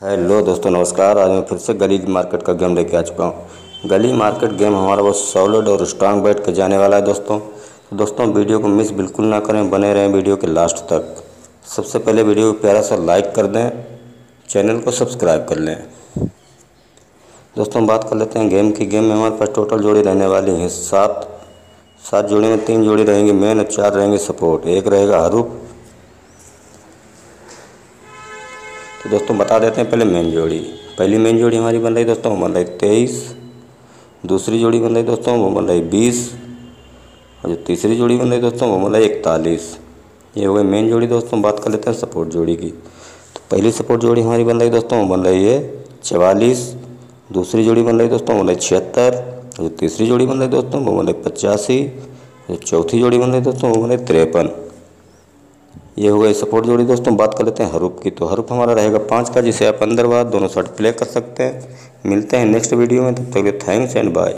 Hello दोस्तों, नमस्कार। आज मैं फिर से गली मार्केट का गेम लेके आ चुका हूँ। गली मार्केट गेम हमारा बहुत सॉलिड और स्ट्रांग बैठ के जाने वाला है दोस्तों। तो दोस्तों, वीडियो को मिस बिल्कुल ना करें, बने रहें वीडियो के लास्ट तक। सबसे पहले वीडियो को प्यारा सा लाइक कर दें, चैनल को सब्सक्राइब कर लें। दोस्तों, बात कर लेते हैं गेम की। गेम में हमारे पास टोटल जोड़ी रहने वाली हैं सात। सात जोड़ी में तीन जोड़ी रहेंगी मेन और चार रहेंगे सपोर्ट एक रहेगा हरूप तो दोस्तों बता देते हैं पहले मेन जोड़ी पहली मेन जोड़ी हमारी बन रही दोस्तों वो बन रही तेईस दूसरी जोड़ी बन रही दोस्तों वो बन रही बीस और जो तीसरी जोड़ी बन रही दोस्तों वो बन रही इकतालीस ये हो गई मेन जोड़ी दोस्तों बात कर लेते हैं सपोर्ट जोड़ी की तो पहली सपोर्ट जोड़ी हमारी बन रही दोस्तों वो बन रही है चवालीस दूसरी जोड़ी बन रही दोस्तों वो बन रही छिहत्तर जो तीसरी जोड़ी बन रही दोस्तों वो बन रही पचासी जो चौथी जोड़ी बन रही दोस्तों वो बन रही तिरपन ये हो गई सपोर्ट जोड़ी। दोस्तों बात कर लेते हैं हरूप की। तो हरूप हमारा रहेगा पाँच का, जिसे आप अंदर बाहर दोनों साइड प्ले कर सकते हैं। मिलते हैं नेक्स्ट वीडियो में, तब तक थैंक्स एंड बाय